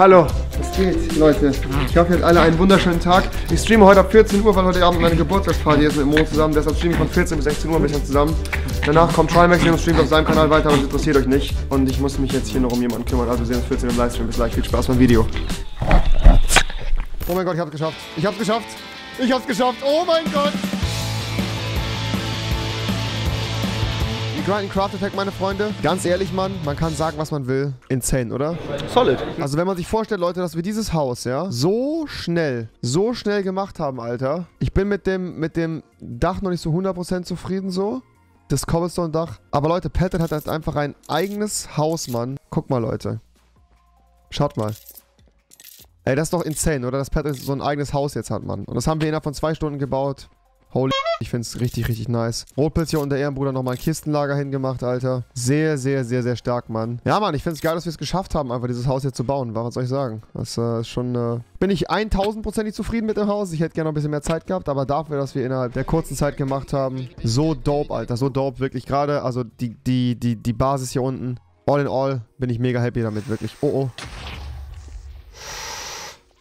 Hallo, was geht, Leute? Ich hoffe, ihr habt alle einen wunderschönen Tag. Ich streame heute ab 14 Uhr, weil heute Abend meine Geburtstagsparty ist mit Mo zusammen. Deshalb streame ich von 14 bis 16 Uhr ein bisschen zusammen. Danach kommt Trimax und streamt auf seinem Kanal weiter, aber das interessiert euch nicht. Und ich muss mich jetzt hier noch um jemanden kümmern. Also wir sehen uns 14 Uhr im Livestream. Bis gleich, viel Spaß beim Video. Oh mein Gott, ich hab's geschafft. Ich hab's geschafft. Ich hab's geschafft. Oh mein Gott. Grind Craft Attack, meine Freunde. Ganz ehrlich, Mann, man kann sagen, was man will. Insane, oder? Solid. Also wenn man sich vorstellt, Leute, dass wir dieses Haus, ja, so schnell, so schnell gemacht haben, Alter. Ich bin mit dem, mit dem Dach noch nicht so 100% zufrieden so. Das Cobblestone-Dach. Aber Leute, Patrick hat jetzt einfach ein eigenes Haus, Mann. Guck mal, Leute. Schaut mal. Ey, das ist doch insane, oder? Dass Patrick so ein eigenes Haus jetzt hat, Mann. Und das haben wir innerhalb von zwei Stunden gebaut. Holy ich finde es richtig, richtig nice. Rotpilz hier und der Ehrenbruder nochmal ein Kistenlager hingemacht, Alter. Sehr, sehr, sehr, sehr stark, Mann. Ja, Mann, ich finde es geil, dass wir es geschafft haben, einfach dieses Haus hier zu bauen. Was soll ich sagen? Das äh, ist schon... Äh bin ich 1000%ig zufrieden mit dem Haus. Ich hätte gerne noch ein bisschen mehr Zeit gehabt, aber dafür, dass wir innerhalb der kurzen Zeit gemacht haben, so dope, Alter. So dope, wirklich. Gerade, also die, die, die, die Basis hier unten. All in all bin ich mega happy damit, wirklich. Oh, oh.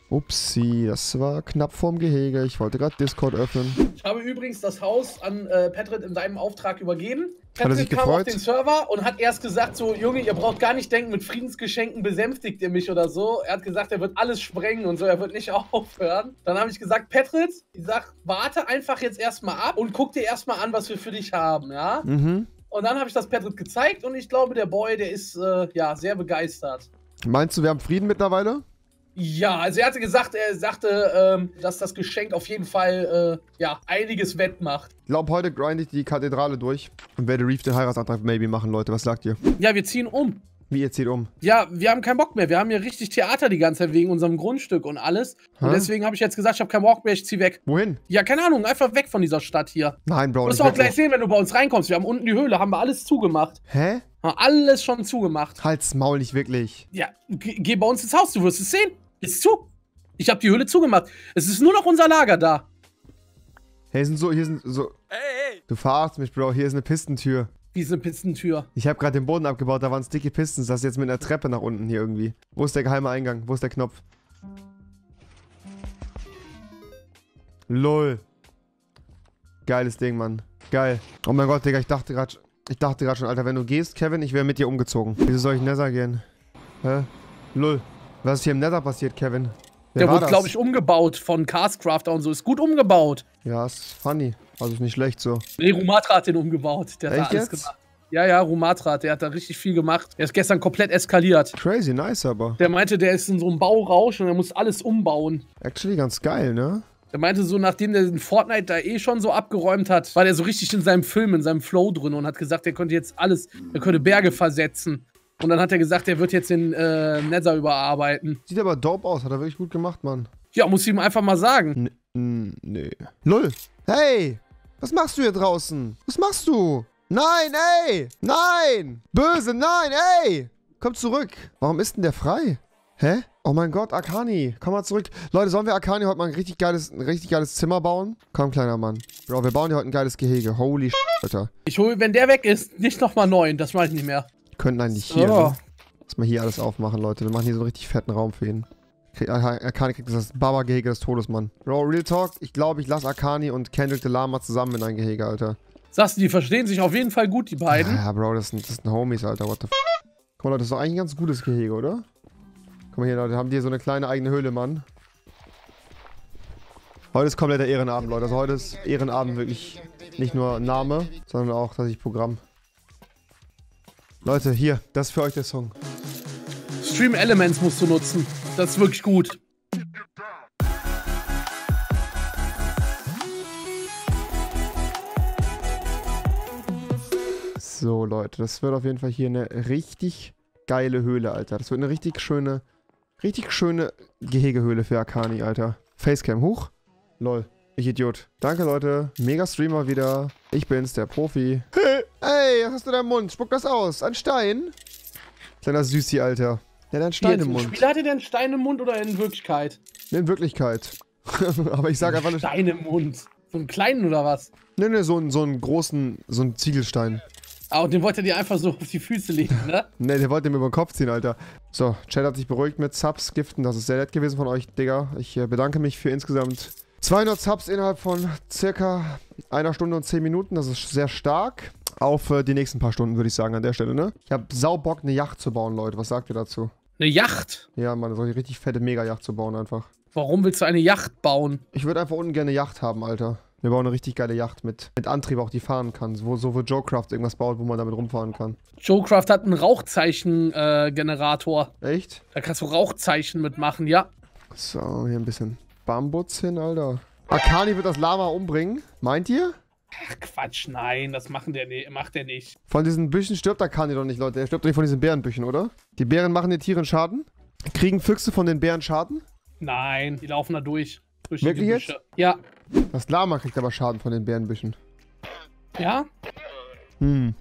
Upsi, das war knapp vorm Gehege. Ich wollte gerade Discord öffnen. Ich habe übrigens das Haus an äh, Petrit in deinem Auftrag übergeben. Hat er sich kam gefreut? auf den Server und hat erst gesagt so, Junge, ihr braucht gar nicht denken, mit Friedensgeschenken besänftigt ihr mich oder so. Er hat gesagt, er wird alles sprengen und so, er wird nicht aufhören. Dann habe ich gesagt, Petrit, ich sag, warte einfach jetzt erstmal ab und guck dir erstmal an, was wir für dich haben, ja? Mhm. Und dann habe ich das Petrit gezeigt und ich glaube, der Boy, der ist äh, ja sehr begeistert. Meinst du, wir haben Frieden mittlerweile? Ja, also er hatte gesagt, er sagte, ähm, dass das Geschenk auf jeden Fall äh, ja einiges wettmacht. Ich glaube, heute grinde ich die Kathedrale durch und werde Reef den Heiratsantrag maybe machen, Leute. Was sagt ihr? Ja, wir ziehen um. Wie ihr zieht um? Ja, wir haben keinen Bock mehr. Wir haben hier richtig Theater die ganze Zeit wegen unserem Grundstück und alles. Und Hä? deswegen habe ich jetzt gesagt, ich habe keinen Bock mehr, ich zieh weg. Wohin? Ja, keine Ahnung, einfach weg von dieser Stadt hier. Nein, Bro. Du wirst nicht auch gleich sehen, wenn du bei uns reinkommst. Wir haben unten die Höhle, haben wir alles zugemacht. Hä? Haben alles schon zugemacht. Halt's Maul nicht wirklich. Ja, ge- geh bei uns ins Haus, du wirst es sehen. Ist zu. Ich habe die Höhle zugemacht. Es ist nur noch unser Lager da. Hey, sind so, hier sind so. Ey, ey! Du verarschst mich, Bro. Hier ist eine Pistentür. Wie ist eine Pistentür? Ich habe gerade den Boden abgebaut, da waren sticky Pistons. Das ist jetzt mit einer Treppe nach unten hier irgendwie. Wo ist der geheime Eingang? Wo ist der Knopf? LOL. Geiles Ding, Mann. Geil. Oh mein Gott, Digga, ich dachte gerade, ich dachte gerade schon, Alter, wenn du gehst, Kevin, ich wäre mit dir umgezogen. Wieso soll ich in Nether gehen? Hä? LOL. Was ist hier im Nether passiert, Kevin? Wer Der wurde, glaube ich, umgebaut von Castcrafter und so. Ist gut umgebaut. Ja, ist funny. Also ist nicht schlecht so. Nee, Rumatra hat den umgebaut. Der hat Echt alles jetzt? gemacht. Ja, ja, Rumatra, der hat da richtig viel gemacht. Der ist gestern komplett eskaliert. Crazy, nice aber. Der meinte, der ist in so einem Baurausch und er muss alles umbauen. Actually ganz geil, ne? Der meinte so, nachdem der den Fortnite da eh schon so abgeräumt hat, war der so richtig in seinem Film, in seinem Flow drin und hat gesagt, er könnte jetzt alles, er könnte Berge versetzen. Und dann hat er gesagt, er wird jetzt den äh, Nether überarbeiten. Sieht aber dope aus, hat er wirklich gut gemacht, Mann. Ja, muss ich ihm einfach mal sagen. N nee. Lull. Hey! Was machst du hier draußen? Was machst du? Nein, ey! Nein! Böse, nein, ey! Komm zurück. Warum ist denn der frei? Hä? Oh mein Gott, Akani, komm mal zurück. Leute, sollen wir Akani heute mal ein richtig geiles, ein richtig geiles Zimmer bauen? Komm, kleiner Mann. Bro, wir bauen dir heute ein geiles Gehege. Holy shit, Alter. Ich hole, wenn der weg ist, nicht nochmal neun. Das mache ich nicht mehr. Könnten eigentlich hier, So. ne? Lass mal hier alles aufmachen, Leute. Wir machen hier so einen richtig fetten Raum für ihn. Akani kriegt das Baba-Gehege des Todes, Mann. Bro, Real Talk, ich glaube, ich lasse Akani und Kendrick the Lama zusammen in ein Gehege, Alter. Sagst du, die verstehen sich auf jeden Fall gut, die beiden. Ja, Bro, das sind, das sind Homies, Alter. What the f Guck mal, Leute, das ist doch eigentlich ein ganz gutes Gehege, oder? Guck mal hier, Leute, haben die hier so eine kleine eigene Höhle, Mann. Heute ist kompletter Ehrenabend, Leute. Also heute ist Ehrenabend wirklich nicht nur Name, sondern auch tatsächlich Programm. Leute, hier, das ist für euch der Song. Stream Elements musst du nutzen. Das ist wirklich gut. So, Leute, das wird auf jeden Fall hier eine richtig geile Höhle, Alter. Das wird eine richtig schöne, richtig schöne Gehegehöhle für Akani, Alter. Facecam hoch. Lol. Ich Idiot. Danke, Leute. Mega Streamer wieder. Ich bin's, der Profi. Ey, was hast du da im Mund? Spuck das aus. Ein Stein? Kleiner Süßi, Alter. Der hat einen Stein Jetzt im im Mund. Spiel hatte der einen Stein im Mund oder in Wirklichkeit? In Wirklichkeit. Aber ich sag einfach nicht. Stein im Mund. So einen kleinen oder was? Ne, ne, so, einen- so einen großen, so einen Ziegelstein. Ah, und den wollte er dir einfach so auf die Füße legen, ne? Ne, der wollte mir über den Kopf ziehen, Alter. So, Chat hat sich beruhigt mit Subs, Giften. Das ist sehr nett gewesen von euch, Digga. Ich äh, bedanke mich für insgesamt 200 Subs innerhalb von circa einer Stunde und 10 Minuten. Das ist sehr stark. Auf äh, die nächsten paar Stunden, würde ich sagen, an der Stelle, ne? Ich habe saubock, eine Yacht zu bauen, Leute. Was sagt ihr dazu? Eine Yacht? Ja, Mann, so eine richtig fette Mega-Yacht zu bauen einfach. Warum willst du eine Yacht bauen? Ich würde einfach unten gerne eine Yacht haben, Alter. Wir bauen eine richtig geile Yacht mit, mit Antrieb, auch die fahren kann. So, so wo Joecraft irgendwas baut, wo man damit rumfahren kann. Joecraft hat einen Rauchzeichen-Generator. Echt? da kannst du Rauchzeichen mitmachen, ja. So, hier ein bisschen Bambutz hin, Alter. Akani wird das Lama umbringen. Meint ihr? Ach Quatsch, nein, das machen der ne macht der nicht. Von diesen Büschen stirbt Akani doch nicht, Leute. Er stirbt doch nicht von diesen Bärenbüchen, oder? Die Bären machen den Tieren Schaden? Kriegen Füchse von den Bären Schaden? Nein, die laufen da durch. durch Wirklich die jetzt? Ja. Das Lama kriegt aber Schaden von den Bärenbüschen. Ja? Hm.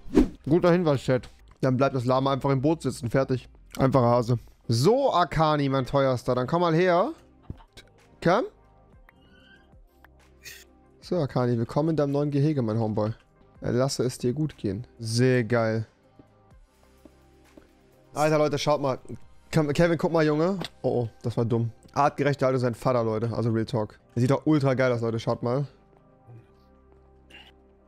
Guter Hinweis, Chat. Dann bleibt das Lama einfach im Boot sitzen. Fertig. Einfacher Hase. So, Akani, mein teuerster. Dann komm mal her. Komm. So, Akani, willkommen in deinem neuen Gehege, mein Homeboy. Lasse es dir gut gehen. Sehr geil. Alter, Leute, schaut mal. Kevin, guck mal, Junge. Oh, oh, das war dumm. Artgerechte Alter, sein Vater, Leute. Also Real Talk. Sieht doch ultra geil aus, Leute. Schaut mal.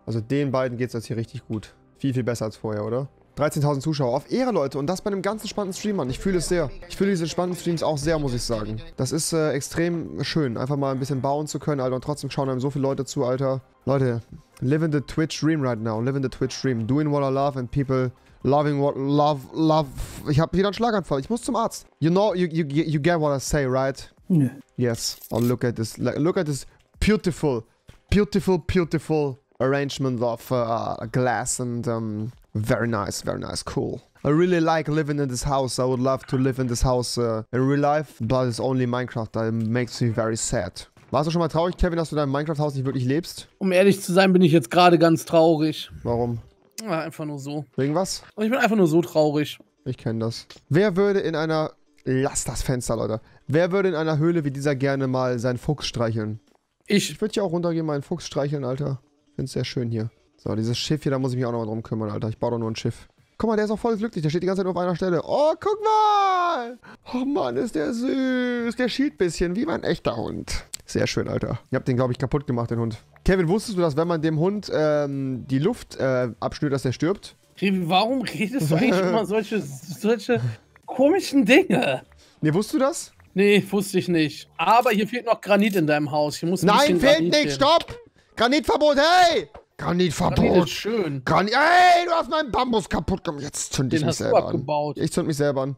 Also den beiden geht's jetzt hier richtig gut. Viel, viel besser als vorher, oder? 13.000 Zuschauer. Auf Ehre, Leute. Und das bei einem ganz entspannten Stream, Mann. Ich fühle es sehr. Ich fühle diese entspannten Streams auch sehr, muss ich sagen. Das ist äh, extrem schön. Einfach mal ein bisschen bauen zu können, Alter. Und trotzdem schauen einem so viele Leute zu, Alter. Leute, live in the Twitch dream right now. Live in the Twitch dream. Doing what I love and people loving what love, love. Ich habe wieder einen Schlaganfall. Ich muss zum Arzt. You know, you, you, you get what I say, right? Yeah. Yes. Oh, look at this. Look at this beautiful, beautiful, beautiful arrangement of uh, glass and um, very nice, very nice, cool. I really like living in this house. I would love to live in this house uh, in real life, but it's only Minecraft. That makes me very sad. Warst du schon mal traurig, Kevin, dass du in deinem Minecraft-Haus nicht wirklich lebst? Um ehrlich zu sein, bin ich jetzt gerade ganz traurig. Warum? Ja, einfach nur so. Wegen was? Ich bin einfach nur so traurig. Ich kenne das. Wer würde in einer... Lass das Fenster, Leute. Wer würde in einer Höhle wie dieser gerne mal seinen Fuchs streicheln? Ich. Ich würde hier auch runtergehen, meinen Fuchs streicheln, Alter. Find's sehr schön hier. So, dieses Schiff hier, da muss ich mich auch nochmal drum kümmern, Alter. Ich baue doch nur ein Schiff. Guck mal, der ist auch voll glücklich. Der steht die ganze Zeit nur auf einer Stelle. Oh, guck mal! Oh Mann, ist der süß. Der schielt ein bisschen, wie mein echter Hund. Sehr schön, Alter. Ihr habt den, glaube ich, kaputt gemacht, den Hund. Kevin, wusstest du, dass wenn man dem Hund ähm, die Luft äh, abschnürt, dass der stirbt? Revi, warum redest du eigentlich immer solche, solche komischen Dinge? Ne, wusstest du das? Nee, wusste ich nicht. Aber hier fehlt noch Granit in deinem Haus. Hier muss ein Nein, fehlt nicht. Stopp! Granitverbot, hey! Granit Granitverbot. ist schön. Granit. Ey, du hast meinen Bambus kaputt gemacht. Jetzt zünd ich Den mich hast du selber an. Ich zünd mich selber an.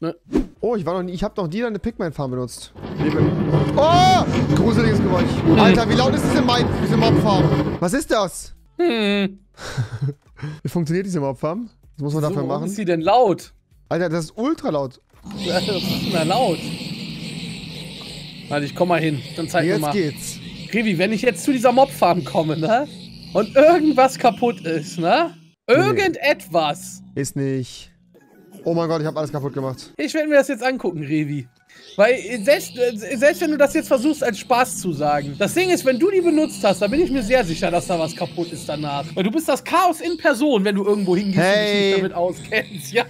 Ne? Oh, ich war noch nie. Ich habe noch nie deine Pigman-Farm benutzt. Oh! Gruseliges Geräusch. Alter, wie laut ist diese, Mi- diese Mob-Farm? Was ist das? Hm. Wie funktioniert diese Mob-Farm? Was muss man So, dafür warum machen? ist sie denn laut? Alter, das ist ultra laut. Was ist denn laut? Warte, ich komm mal hin. Dann zeig mir Jetzt mal. geht's. Revi, wenn ich jetzt zu dieser Mobfarm komme, ne? Und irgendwas kaputt ist, ne? Irgendetwas. Ist nicht. Oh mein Gott, ich habe alles kaputt gemacht. Ich werde mir das jetzt angucken, Revi. Weil selbst, selbst wenn du das jetzt versuchst als Spaß zu sagen, das Ding ist, wenn du die benutzt hast, dann bin ich mir sehr sicher, dass da was kaputt ist danach. Weil du bist das Chaos in Person, wenn du irgendwo hingehst und dich Hey. nicht damit auskennst. Ja,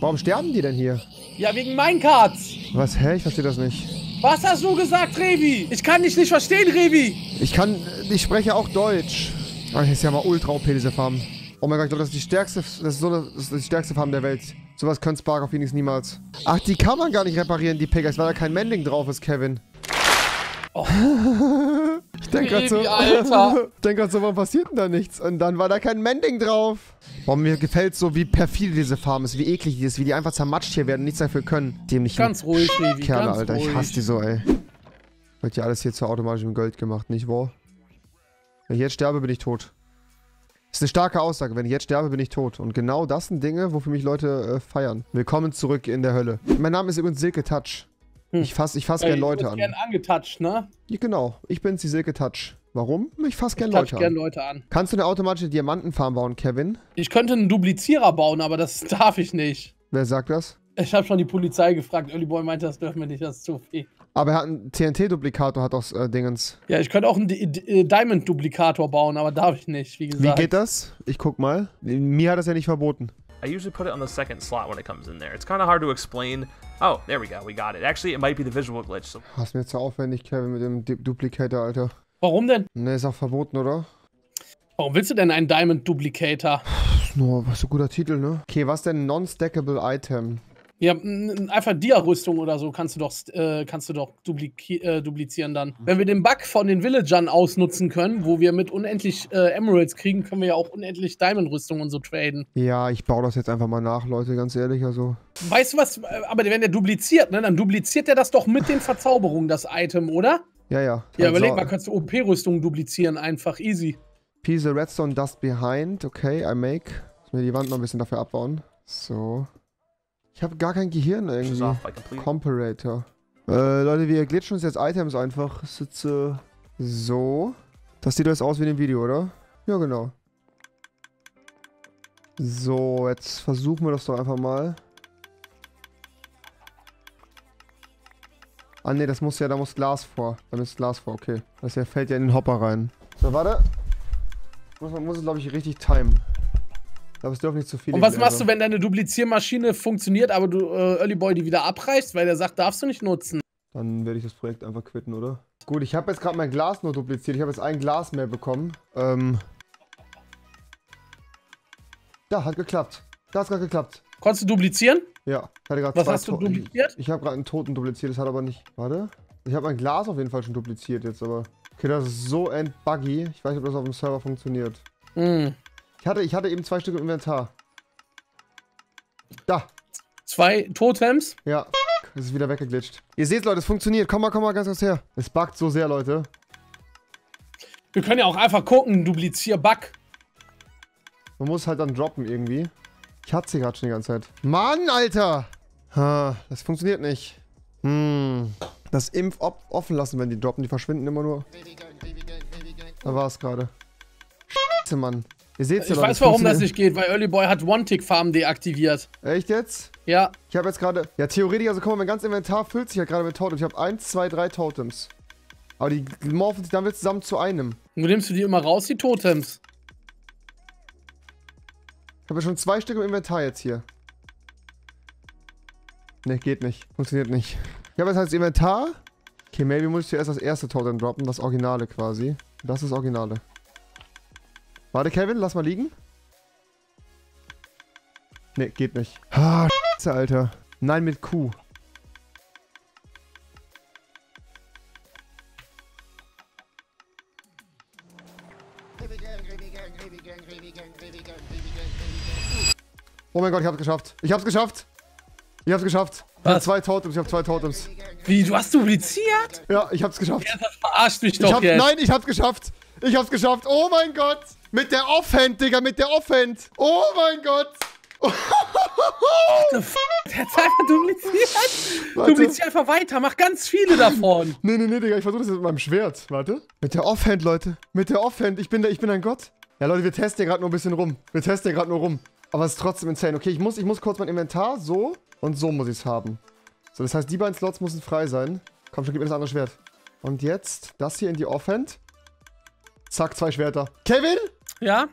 Warum sterben die denn hier? ja wegen Minecarts. Was? Hä? Ich verstehe das nicht. Was hast du gesagt, Revi? Ich kann dich nicht verstehen, Revi. Ich kann. Ich spreche auch Deutsch. Oh, hier ist ja mal ultra OP, diese Farm. Oh mein Gott, ich glaube, das ist die stärkste. Das ist, so eine, das ist die stärkste Farm der Welt. Sowas könnte Spark auf Phoenix niemals. Ach, die kann man gar nicht reparieren, die Pickaxe, weil da kein Mending drauf ist, Kevin. Oh. ich denke gerade so. Alter. denke gerade so, warum passiert denn da nichts? Und dann war da kein Mending drauf. Boah, mir gefällt so, wie perfide diese Farm ist, wie eklig die ist, wie die einfach zermatscht hier werden, nichts dafür können. Dämlichen Ganz ruhig, Revi. Kerle, ganz Alter. ruhig. Ich hasse die so, ey. Wird ja alles hier zu automatischem Gold gemacht, nicht wahr? Wenn ich jetzt sterbe, bin ich tot. Das ist eine starke Aussage. Wenn ich jetzt sterbe, bin ich tot. Und genau das sind Dinge, wofür mich Leute äh, feiern. Willkommen zurück in der Hölle. Mein Name ist übrigens Silke Touch. Hm. Ich fasse ich fass Ey, gern du Leute an. gern angetouched, ne? Ja, genau, ich bin's, die Silke Touch. Warum? Ich fasse gern Ich touch Leute gern an. Leute an. Kannst du eine automatische Diamantenfarm bauen, Kevin? Ich könnte einen Duplizierer bauen, aber das darf ich nicht. Wer sagt das? Ich habe schon die Polizei gefragt. Early Boy meinte, das dürfen wir nicht, das ist zu viel. Aber er hat einen TNT-Duplikator, hat auch äh, Dingens. Ja, ich könnte auch einen äh, Diamond-Duplikator bauen, aber darf ich nicht, wie gesagt. Wie geht das? Ich guck mal. Mir hat das ja nicht verboten. I usually put it on the second slot when it comes in there. It's kind of hard to explain. Oh, there we go. We got it. Actually, it might be the visual glitch. So Hast mir jetzt so aufwendig, Kevin, mit dem Du- Duplicator, Alter. Warum denn? Ne, ist auch verboten, oder? Warum willst du denn einen Diamond-Duplicator? Ist nur, was ist ein guter Titel, ne? Okay, was denn Non-Stackable Item? Ja, einfach Dia-Rüstung oder so kannst du doch, äh, kannst du doch äh, duplizieren dann. Wenn wir den Bug von den Villagern ausnutzen können, wo wir mit unendlich äh, Emeralds kriegen, können wir ja auch unendlich Diamond-Rüstung und so traden. Ja, ich baue das jetzt einfach mal nach, Leute, ganz ehrlich, also. Weißt du was? äh, Aber wenn der dupliziert, ne, dann dupliziert er das doch mit den Verzauberungen, das Item, oder? Ja, ja. Ja, Also, überleg mal, kannst du OP-Rüstungen duplizieren, einfach easy. Piece of Redstone Dust Behind. Okay, I make. Muss mir die Wand noch ein bisschen dafür abbauen. So. Ich habe gar kein Gehirn irgendwie. Comparator. Äh, Leute, wir glitschen uns jetzt Items einfach. Ist jetzt, äh, so. Das sieht jetzt aus wie in dem Video, oder? Ja, genau. So, jetzt versuchen wir das doch einfach mal. Ah, ne, das muss ja, da muss Glas vor. Da muss Glas vor, okay. Das hier fällt ja in den Hopper rein. So, warte. Muss, man muss es, glaube ich, richtig timen. Glaube, es dürfen nicht zu viele Und was machst du, wenn deine Dupliziermaschine funktioniert, aber du äh, Early Boy die wieder abreißt, weil der sagt, darfst du nicht nutzen? Dann werde ich das Projekt einfach quitten, oder? Gut, ich habe jetzt gerade mein Glas nur dupliziert. Ich habe jetzt ein Glas mehr bekommen. Ähm. Da, hat geklappt. Da hat gerade geklappt. Konntest du duplizieren? Ja, ich hatte gerade Was hast du dupliziert? Ich, ich habe gerade einen Toten dupliziert, das hat aber nicht. Warte. Ich habe mein Glas auf jeden Fall schon dupliziert jetzt, aber. Okay, das ist so endbuggy. Ich weiß nicht, ob das auf dem Server funktioniert. Hm. Ich hatte, ich hatte eben zwei Stück im Inventar. Da. Zwei Totems. Ja. Es ist wieder weggeglitscht. Ihr seht, Leute, es funktioniert. Komm mal, komm mal ganz kurz her. Es buggt so sehr, Leute. Wir können ja auch einfach gucken, Duplizier-Bug. Man muss halt dann droppen irgendwie. Ich hatte sie gerade schon die ganze Zeit. Mann, Alter! Ha, das funktioniert nicht. Hm. Das Impf op offen lassen, wenn die droppen. Die verschwinden immer nur. Da war es gerade. Scheiße, Mann. Ihr seht's ja, Ich weiß, warum das nicht geht, weil Early Boy hat One-Tick-Farm deaktiviert. Echt jetzt? Ja. Ich habe jetzt gerade. Ja, theoretisch, also guck mal, mein ganzes Inventar füllt sich ja gerade mit Totems. Ich habe 1, 2, 3 Totems. Aber die morphen sich dann wieder zusammen zu einem. Wo nimmst du die immer raus, die Totems? Ich habe ja schon zwei Stück im Inventar jetzt hier. Ne, geht nicht. Funktioniert nicht. Ich habe jetzt halt das Inventar. Okay, maybe muss ich zuerst das erste Totem droppen. Das Originale quasi. Das ist das Originale. Warte, Kevin, lass mal liegen. Ne, geht nicht. Ah, Scheiße, Alter. Nein, mit Q. Oh mein Gott, ich hab's geschafft. Ich hab's geschafft. Ich hab's geschafft. Ich hab Was? zwei Totems, ich hab zwei Totems. Wie, du hast dupliziert? Ja, ich hab's geschafft. Das verarscht mich Ich doch hab, jetzt. nein, ich hab's geschafft. Ich hab's geschafft. Oh mein Gott. Mit der Offhand, Digga, mit der Offhand. Oh mein Gott. Der hat's einfach dupliziert. Warte. Duplizier einfach weiter, mach ganz viele davon. Nee, nee, nee, Digga, ich versuche das jetzt mit meinem Schwert. Warte. Mit der Offhand, Leute. Mit der Offhand. Ich bin, der, ich bin ein Gott. Ja, Leute, wir testen hier gerade nur ein bisschen rum. Wir testen hier gerade nur rum. Aber es ist trotzdem insane. Okay, ich muss, ich muss kurz mein Inventar so und so muss ich es haben. So, das heißt, die beiden Slots müssen frei sein. Komm schon, gib mir das andere Schwert. Und jetzt das hier in die Offhand. Zack, zwei Schwerter. Kevin? Ja?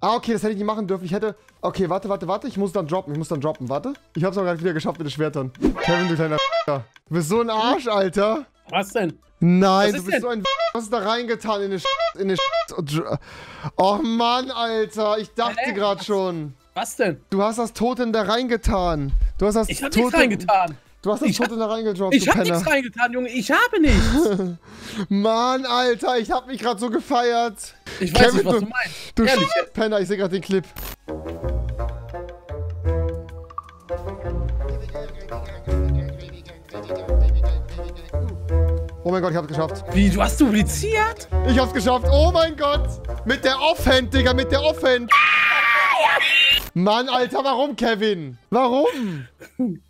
Ah, okay, das hätte ich nicht machen dürfen. Ich hätte. Okay, warte, warte, warte. Ich muss dann droppen. Ich muss dann droppen. Warte. Ich hab's aber gerade wieder geschafft mit den Schwertern. Kevin, du kleiner Du bist so ein Arsch, Alter. Was denn? Nein, Was du ist bist denn? so ein Was ist da reingetan in den in dr- Oh Mann, Alter. Ich dachte gerade schon. Was denn? Du hast das Totem da reingetan. Du hast das Ich hab Totem. nichts reingetan. Du hast das Ich Totem da reingedroppt, Ich hab nichts reingetan, Junge. Ich habe nichts. Mann, Alter, ich hab mich gerade so gefeiert. Ich weiß Kevin, nicht, was du- du meinst. Du Ehrlich. Penner, ich sehe gerade den Clip. Oh mein Gott, ich hab's geschafft. Wie, du hast dupliziert? Ich hab's geschafft. Oh mein Gott. Mit der Offhand, Digga, mit der Offhand. Mann, Alter, warum, Kevin? Warum?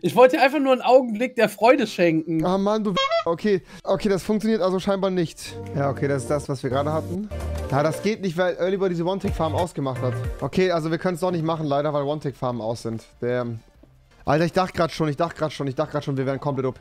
Ich wollte dir einfach nur einen Augenblick der Freude schenken. Ah, Mann, du. Okay, okay, das funktioniert also scheinbar nicht. Ja, okay, das ist das, was wir gerade hatten. Ja, das geht nicht, weil Early diese One-Tick-Farm ausgemacht hat. Okay, also wir können es doch nicht machen, leider, weil One-Tick-Farmen aus sind. Der. Alter, ich dachte gerade schon, ich dachte gerade schon, ich dachte gerade schon, wir wären komplett OP.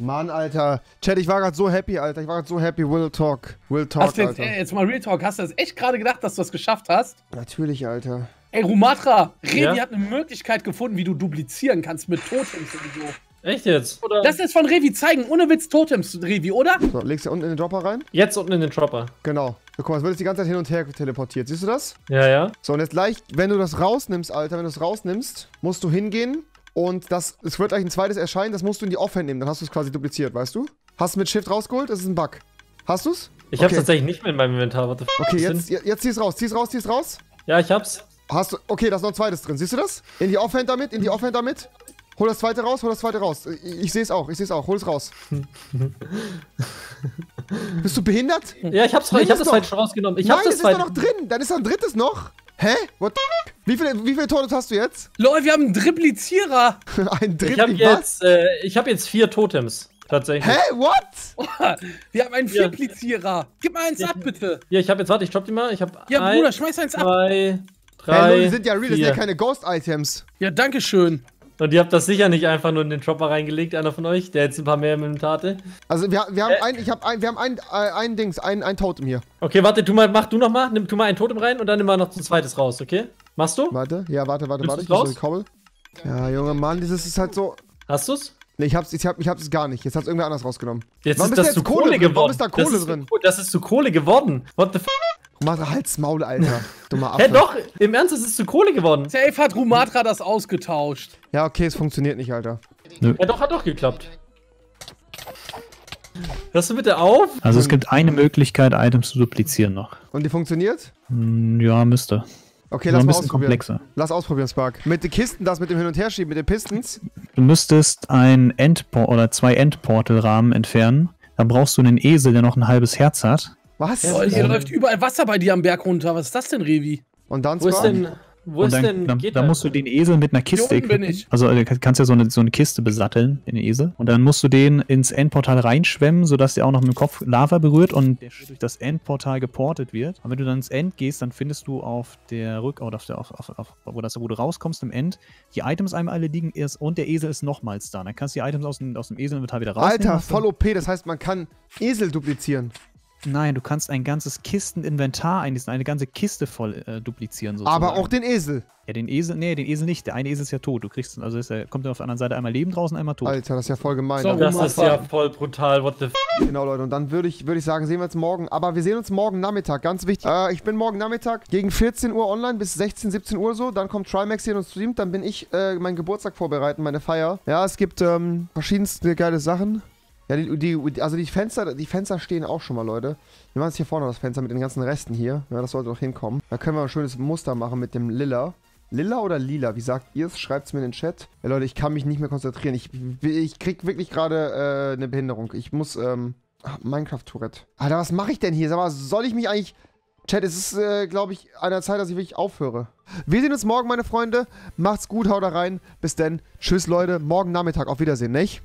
Mann, Alter. Chat, ich war gerade so happy, Alter. Ich war gerade so happy. Will talk. Will talk, Hast du jetzt, Alter. äh, jetzt mal Real Talk, hast du das echt gerade gedacht, dass du das geschafft hast? Natürlich, Alter. Ey, Rumatra, Revi Ja? hat eine Möglichkeit gefunden, wie du duplizieren kannst mit Totems und so. Echt jetzt? Oder Lass jetzt von Revi zeigen, ohne Witz Totems, Revi, oder? So, legst du unten in den Dropper rein? jetzt unten in den Dropper. Genau. So, guck mal, es wird jetzt die ganze Zeit hin und her teleportiert. Siehst du das? Ja, ja. So, und jetzt gleich, wenn du das rausnimmst, Alter, wenn du es rausnimmst, musst du hingehen und das, es wird gleich ein zweites erscheinen, das musst du in die Offhand nehmen, dann hast du es quasi dupliziert, weißt du? Hast du mit Shift rausgeholt? Das ist ein Bug. Hast du's? Ich hab's Okay. tatsächlich nicht mehr in meinem Inventar. What the f Okay, jetzt, jetzt, zieh's raus, zieh's raus, zieh's raus. Ja, ich hab's. Hast du, okay, da ist noch ein zweites drin. Siehst du das? In die Offhand damit, in die Offhand damit. Hol das zweite raus, hol das zweite raus. Ich, ich sehe es auch, ich sehe es auch. Hol es raus. Bist du behindert? Ja, ich hab's Nimm ich hab es das schon rausgenommen. Ich Nein, hab es das ist da zweite. noch drin. Dann ist da ein drittes noch. Hä? What Wie viele, wie viele Todes hast du jetzt? Lol, wir haben einen Triplizierer. ein Drittel. Ich hab was? jetzt, äh, ich hab jetzt vier Totems. Tatsächlich. Hä? What? Wir haben einen Ja. Vierplizierer. Gib mal eins ab, bitte. Ja, ich hab jetzt, warte, ich dropp die mal. Ich hab Ja, ein, Bruder, schmeiß eins ab. zwei, drei, Hey, Leute, die sind ja real, das sind vier. ja keine Ghost-Items. Ja, danke schön. Und ihr habt das sicher nicht einfach nur in den Dropper reingelegt, einer von euch, der jetzt ein paar mehr im Inventar hatte. Also wir, wir haben Äh. ein, ich hab ein, wir haben ein, äh, ein Dings, ein, ein Totem hier. Okay, warte, tu mal, mach du noch mal, nimm tu mal ein Totem rein und dann nimm mal noch ein zweites raus, okay? Machst du? Warte, ja, warte, warte, Nimmst warte. Ich muss Kobbel. Ja, Junge Mann, dieses ist halt so. Hast du's? Nee, ich hab's, ich hab, ich hab's gar nicht. Jetzt hat's irgendwer anders rausgenommen. Jetzt Warum ist ist das da zu jetzt Kohle Kohle geworden. Warum ist da Kohle das ist drin? Zu, das ist zu Kohle geworden. What the f? Mach halt's Maul, Alter. Dummer Affe. Hä, doch, im Ernst, es ist zu Kohle geworden. Safe hat Rumatra das ausgetauscht. Ja, okay, es funktioniert nicht, Alter. Ja, doch, hat doch geklappt. Hörst du bitte auf? Also es gibt eine Möglichkeit, Items zu duplizieren noch. Und die funktioniert? Hm, Ja, müsste. Okay, lass ein mal bisschen ausprobieren. komplexer. Lass ausprobieren, Spark. Mit den Kisten, das mit dem Hin- und Herschieben, mit den Pistons. Du müsstest ein Endport oder zwei Endportal-Rahmen entfernen. Da brauchst du einen Esel, der noch ein halbes Herz hat. Was? Lol, hier Ähm. läuft überall Wasser bei dir am Berg runter. Was ist das denn, Revi? Und dann Wo ist Spark? denn, wo Und ist dann, denn, dann, geht dann da? musst du den Esel mit einer Kiste unten bin equippen. ich. Also du kannst ja so eine, so eine Kiste besatteln, den Esel. Und dann musst du den ins Endportal reinschwemmen, sodass der auch noch mit dem Kopf Lava berührt und der durch das Endportal geportet wird. Und wenn du dann ins End gehst, dann findest du auf der Rück... oder auf der, auf, auf, auf, wo, das, wo du rauskommst im End, die Items einmal alle liegen erst und der Esel ist nochmals da. Dann kannst du die Items aus dem, aus dem Eselinventar wieder rausnehmen. Alter, voll OP. Das heißt, man kann Esel duplizieren. Nein, du kannst ein ganzes Kisteninventar einlesen, eine ganze Kiste voll äh, duplizieren sozusagen. Aber auch den Esel. Ja, den Esel, nee, den Esel nicht. Der eine Esel ist ja tot. Du kriegst, also ist er, kommt er auf der anderen Seite einmal lebend raus und einmal tot. Alter, das ist ja voll gemein. So, Das ist ja voll brutal, what the f? Genau, Leute. Und dann würde ich, würde ich sagen, sehen wir uns morgen. Aber wir sehen uns morgen Nachmittag. Ganz wichtig. Äh, ich bin morgen Nachmittag gegen 14 Uhr online bis 16, 17 Uhr so. Dann kommt Trimax hier und streamt. Dann bin ich äh, meinen Geburtstag vorbereiten, meine Feier. Ja, es gibt ähm, verschiedenste geile Sachen. Ja, die, die, also die Fenster, die Fenster stehen auch schon mal, Leute. Wir machen jetzt hier vorne das Fenster mit den ganzen Resten hier. Ja, das sollte doch hinkommen. Da können wir ein schönes Muster machen mit dem Lila. Lila oder lila? Wie sagt ihr es? Schreibt es mir in den Chat. Ja, Leute, ich kann mich nicht mehr konzentrieren. Ich, ich krieg wirklich gerade äh, eine Behinderung. Ich muss, ähm, ach, Minecraft-Tourette. Alter, was mache ich denn hier? Sag mal, soll ich mich eigentlich... Chat, es ist, äh, glaube ich, an der Zeit, dass ich wirklich aufhöre. Wir sehen uns morgen, meine Freunde. Macht's gut, haut da rein. Bis denn. Tschüss, Leute. Morgen Nachmittag. Auf Wiedersehen, nicht?